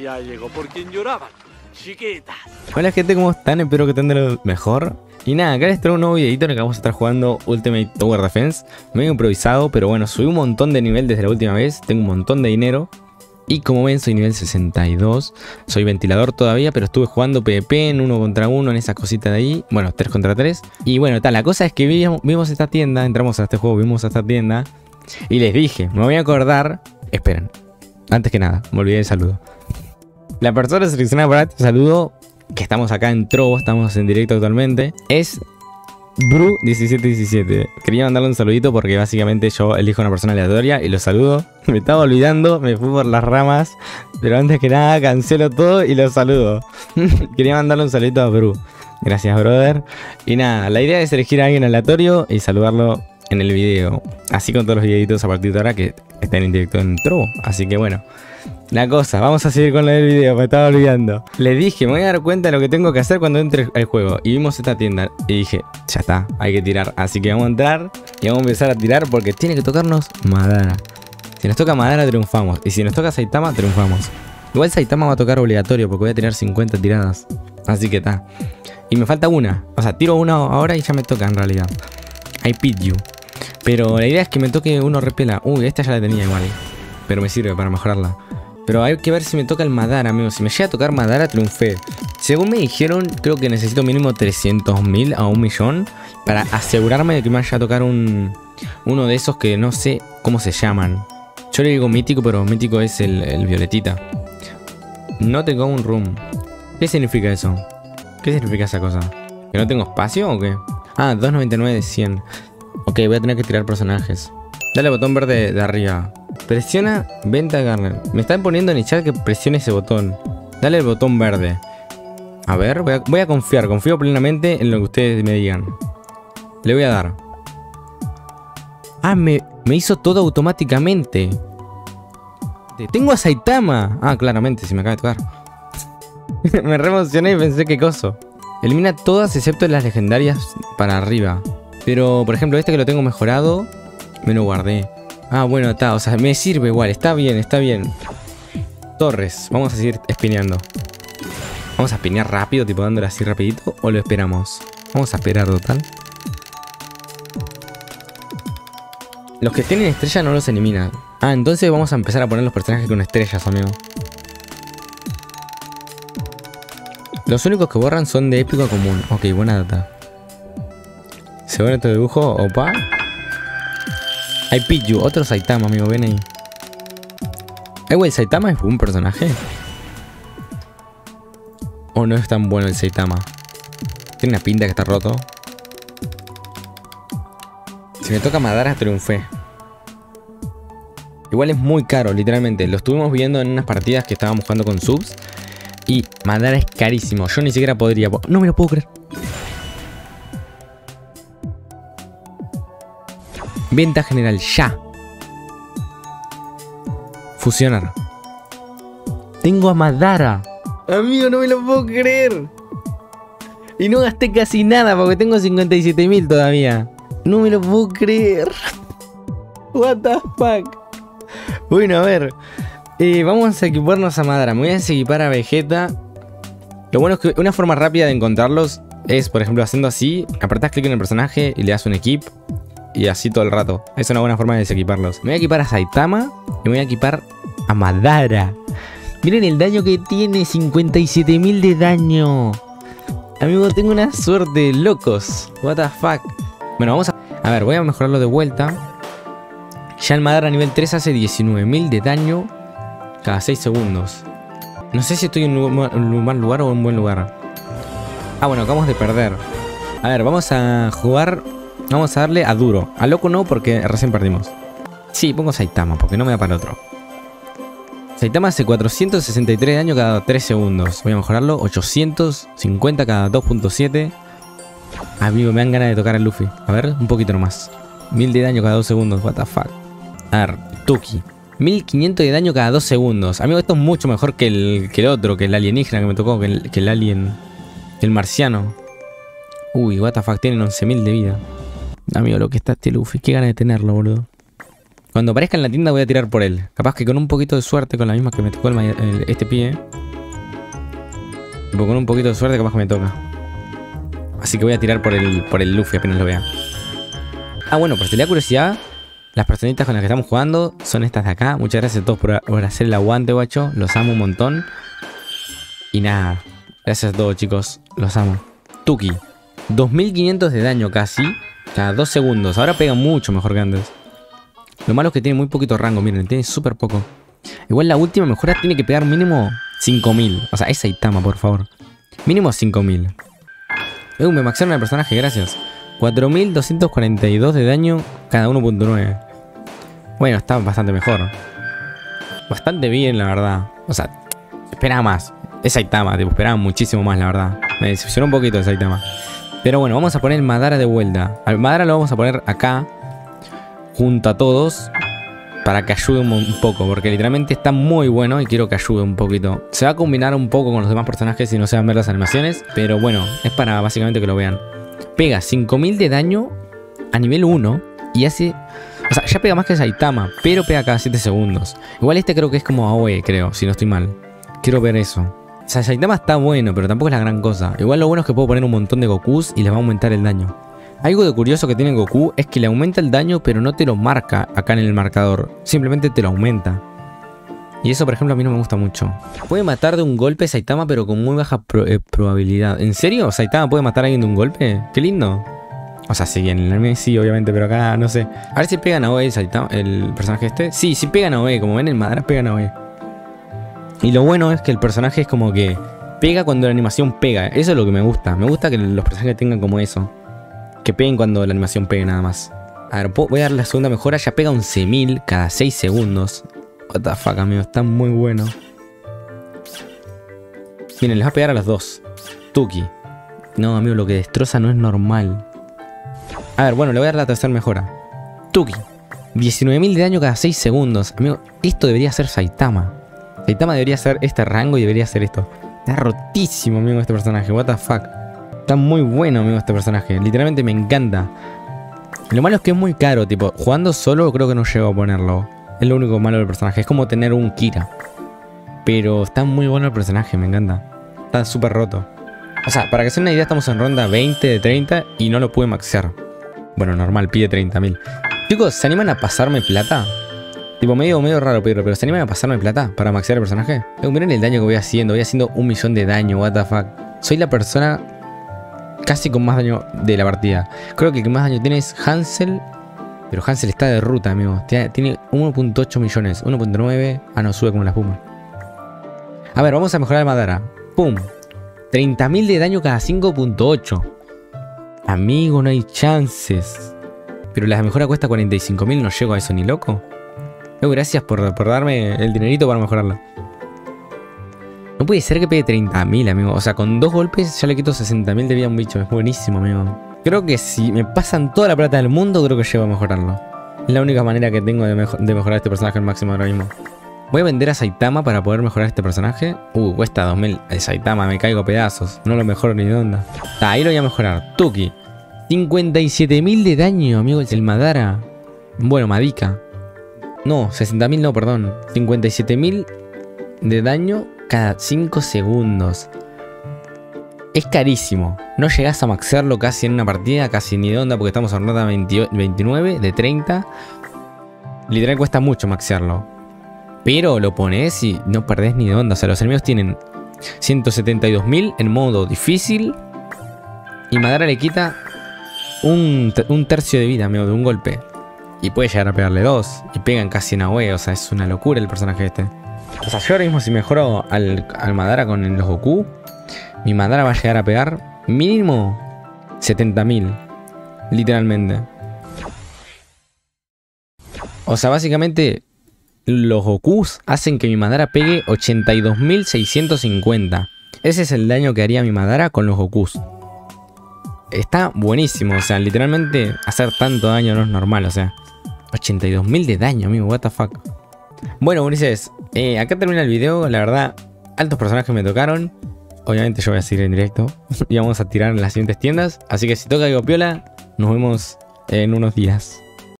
Ya llegó por quien lloraban. Chiquitas. Hola gente, ¿cómo están? Espero que estén de lo mejor. Y nada, acá les traigo un nuevo videito en el que vamos a estar jugando Ultimate Tower Defense. Medio improvisado, pero bueno, subí un montón de nivel desde la última vez. Tengo un montón de dinero. Y como ven, soy nivel 62. Soy ventilador todavía, pero estuve jugando PvP en uno contra uno, en esas cositas de ahí. Bueno, 3 contra 3. Y bueno, tal, la cosa es que vimos, vimos esta tienda, entramos a este juego, vimos esta tienda. Y les dije, me voy a acordar. Esperen, antes que nada, me olvidé del saludo. La persona seleccionada para este saludo, que estamos acá en Trovo, estamos en directo actualmente, es Bru1717. Quería mandarle un saludito porque básicamente yo elijo una persona aleatoria y lo saludo. Me estaba olvidando, me fui por las ramas, pero antes que nada cancelo todo y lo saludo. Quería mandarle un saludito a Bru. Gracias, brother. Y nada, la idea es elegir a alguien aleatorio y saludarlo en el video. Así con todos los videitos a partir de ahora que están en directo en Trovo. Así que bueno. La cosa, vamos a seguir con lo del video, me estaba olvidando. Le dije, me voy a dar cuenta de lo que tengo que hacer cuando entre al juego. Y vimos esta tienda y dije, ya está, hay que tirar. Así que vamos a entrar y vamos a empezar a tirar porque tiene que tocarnos Madara. Si nos toca Madara, triunfamos. Y si nos toca Saitama, triunfamos. Igual Saitama va a tocar obligatorio porque voy a tener 50 tiradas. Así que está. Y me falta una. O sea, tiro una ahora y ya me toca en realidad. I pit you. Pero la idea es que me toque uno repela. Uy, esta ya la tenía igual. Pero me sirve para mejorarla. Pero hay que ver si me toca el Madara, amigo. Si me llega a tocar Madara, triunfé. Según me dijeron, creo que necesito mínimo 300.000 a un millón para asegurarme de que me vaya a tocar un, uno de esos que no sé cómo se llaman. Yo le digo mítico, pero mítico es el, violetita. No tengo un room. ¿Qué significa eso? ¿Qué significa esa cosa? ¿Que no tengo espacio o qué? Ah, 2.99 de 100. Ok, voy a tener que tirar personajes. Dale al botón verde de arriba. Presiona venta Garner. Me están poniendo en el chat que presione ese botón. Dale el botón verde. A ver, voy a, confiar. Confío plenamente en lo que ustedes me digan. Le voy a dar. Ah, me, me hizo todo automáticamente. Tengo a Saitama. Ah, claramente, si me acaba de tocar. me re emocioné y pensé que coso. Elimina todas excepto las legendarias para arriba. Pero, por ejemplo, este que lo tengo mejorado, me lo guardé. Ah, bueno, está, o sea, me sirve igual, está bien, está bien. Torres, vamos a seguir espineando. Vamos a espinear rápido, tipo dándole así rapidito, o lo esperamos. Vamos a esperar total. Los que tienen estrella no los eliminan. Ah, entonces vamos a empezar a poner los personajes con estrellas, amigo. Los únicos que borran son de épico común. Ok, buena data. Según este dibujo, opa. I pick you. Otro Saitama, amigo. Ven ahí. Eh, güey, ¿Saitama es un personaje? ¿O no es tan bueno el Saitama? Tiene una pinta que está roto. Si me toca Madara, triunfé. Igual es muy caro, literalmente. Lo estuvimos viendo en unas partidas que estábamos jugando con subs. Y Madara es carísimo. Yo ni siquiera podría... No me lo puedo creer. Venta general ya. Fusionar. Tengo a Madara. Amigo, no me lo puedo creer. Y no gasté casi nada porque tengo 57.000 todavía. No me lo puedo creer. What the fuck. Bueno, a ver. Eh, vamos a equiparnos a Madara. Me voy a equipar a Vegeta. Lo bueno es que una forma rápida de encontrarlos es, por ejemplo, haciendo así. Apretás clic en el personaje y le das un equip y así todo el rato. Es una buena forma de desequiparlos. Me voy a equipar a Saitama y voy a equipar a Madara. Miren el daño que tiene, 57.000 de daño. Amigo, tengo una suerte, locos. What the fuck. Bueno, vamos a... A ver, voy a mejorarlo de vuelta. Ya el Madara nivel 3 hace 19.000 de daño cada 6 segundos. No sé si estoy en un mal lugar o en un buen lugar. Ah, bueno, acabamos de perder. A ver, vamos a jugar Vamos a darle a duro. A loco no, porque recién perdimos. Sí, pongo Saitama, porque no me da para otro. Saitama hace 463 de daño cada 3 segundos. Voy a mejorarlo. 850 cada 2.7. Amigo, me dan ganas de tocar a Luffy. A ver, un poquito nomás. 1000 de daño cada 2 segundos. What the fuck. A ver, Tuki. 1500 de daño cada 2 segundos. Amigo, esto es mucho mejor que el, que el otro, que el alienígena que me tocó, que el, que el alien. El marciano. Uy, what the fuck, tienen 11.000 de vida. Amigo, lo que está este Luffy. Qué ganas de tenerlo, boludo. Cuando aparezca en la tienda voy a tirar por él. Capaz que con un poquito de suerte, con la misma que me tocó este pie. Con un poquito de suerte capaz que me toca. Así que voy a tirar por el, por el Luffy apenas lo vea. Ah, bueno, por si le da curiosidad, las personitas con las que estamos jugando son estas de acá. Muchas gracias a todos por, por hacer el aguante, guacho. Los amo un montón. Y nada, gracias a todos, chicos. Los amo. Tuki. 2500 de daño casi. Cada 2 segundos. Ahora pega mucho mejor que antes. Lo malo es que tiene muy poquito rango, miren, tiene súper poco. Igual la última mejora tiene que pegar mínimo 5000. O sea, esa Itama, por favor. Mínimo 5000. Uh, me maxaron el personaje, gracias. 4242 de daño cada 1.9. Bueno, está bastante mejor. Bastante bien, la verdad. O sea, esperaba más. Es Saitama, tipo, esperaba muchísimo más, la verdad. Me decepcionó un poquito de Saitama. Pero bueno, vamos a poner Madara de vuelta. Al Madara lo vamos a poner acá, junto a todos, para que ayude un, poco, porque literalmente está muy bueno y quiero que ayude un poquito. Se va a combinar un poco con los demás personajes si no se van a ver las animaciones, pero bueno, es para básicamente que lo vean. Pega 5000 de daño a nivel 1 y hace... O sea, ya pega más que Saitama, pero pega cada 7 segundos. Igual este creo que es como AOE, creo, si no estoy mal. Quiero ver eso. Saitama está bueno, pero tampoco es la gran cosa. Igual lo bueno es que puedo poner un montón de Gokus y les va a aumentar el daño. Algo de curioso que tiene Goku es que le aumenta el daño, pero no te lo marca acá en el marcador. Simplemente te lo aumenta. Y eso, por ejemplo, a mí no me gusta mucho. Puede matar de un golpe Saitama, pero con muy baja eh, probabilidad. ¿En serio? ¿Saitama puede matar a alguien de un golpe? ¡Qué lindo! O sea, sí, en el anime sí, obviamente, pero acá no sé. A ver si pegan a Oe Saitama, el personaje este. Sí, sí pegan a Oe. Como ven, el Madara pegan a Oe. Y lo bueno es que el personaje es como que pega cuando la animación pega. Eso es lo que me gusta. Me gusta que los personajes tengan como eso. Que peguen cuando la animación pegue nada más. A ver, voy a dar la segunda mejora. Ya pega 11.000 cada 6 segundos. What the amigo. Está muy bueno. Miren, les va a pegar a los dos. Tuki. No, amigo, lo que destroza no es normal. A ver, bueno, le voy a dar la tercera mejora. Tuki. 19.000 de daño cada 6 segundos. Amigo, esto debería ser Saitama. Saitama debería ser este rango y debería ser esto. Está rotísimo, amigo, este personaje. What the fuck. Está muy bueno, amigo, este personaje. Literalmente me encanta. Lo malo es que es muy caro, tipo, jugando solo creo que no llego a ponerlo. Es lo único malo del personaje. Es como tener un Kira. Pero está muy bueno el personaje, me encanta. Está súper roto. O sea, para que se una idea, estamos en ronda 20 de 30 y no lo pude maxear. Bueno, normal, pide 30.000. Chicos, ¿se animan a pasarme plata? Tipo, medio, medio raro pero pero ¿se animan a pasarme plata para maxear el personaje? miren el daño que voy haciendo, voy haciendo un millón de daño, what the fuck. Soy la persona casi con más daño de la partida. Creo que el que más daño tiene es Hansel. Pero Hansel está de ruta, amigo. Tiene 1.8 millones, 1.9. Ah, no, sube como la espuma. A ver, vamos a mejorar Madara. ¡Pum! 30.000 de daño cada 5.8. Amigo, no hay chances. Pero la mejora cuesta 45.000, no llego a eso ni loco gracias por, darme el dinerito para mejorarla. No puede ser que pegue 30.000, amigo. O sea, con dos golpes ya le quito 60.000 de vida a un bicho. Es buenísimo, amigo. Creo que si me pasan toda la plata del mundo, creo que llego a mejorarlo. Es la única manera que tengo de, mejorar este personaje al máximo ahora mismo. Voy a vender a Saitama para poder mejorar este personaje. Uh, cuesta 2000. El Saitama, me caigo a pedazos. No lo mejoro ni de onda. ahí lo voy a mejorar. Tuki. 57.000 de daño, amigo. El Madara. Bueno, Madika. No, 60.000 no, perdón. 57.000 de daño cada 5 segundos. Es carísimo. No llegas a maxearlo casi en una partida, casi ni de onda, porque estamos en ronda 29 de 30. Literal cuesta mucho maxearlo. Pero lo pones y no perdés ni de onda. O sea, los enemigos tienen 172.000 en modo difícil. Y Madara le quita un, un tercio de vida, amigo, de un golpe. Y puede llegar a pegarle dos. Y pegan casi en Aue. O sea, es una locura el personaje este. O sea, yo ahora mismo si mejoro al, al Madara con los Goku, mi Madara va a llegar a pegar mínimo 70.000. Literalmente. O sea, básicamente los Gokus hacen que mi Madara pegue 82.650. Ese es el daño que haría mi Madara con los Gokus. Está buenísimo, o sea, literalmente hacer tanto daño no es normal, o sea. 82.000 de daño, amigo, what the fuck. Bueno, Ulises, eh, acá termina el video. La verdad, altos personajes me tocaron. Obviamente yo voy a seguir en directo. y vamos a tirar en las siguientes tiendas. Así que si toca algo piola, nos vemos en unos días.